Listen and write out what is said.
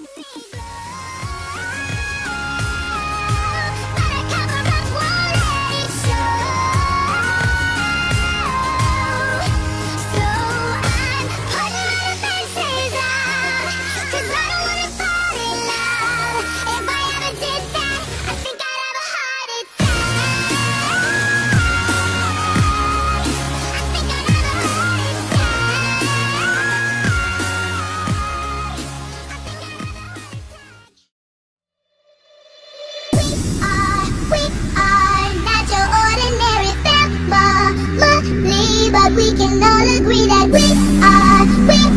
me. But we can all agree that we are, we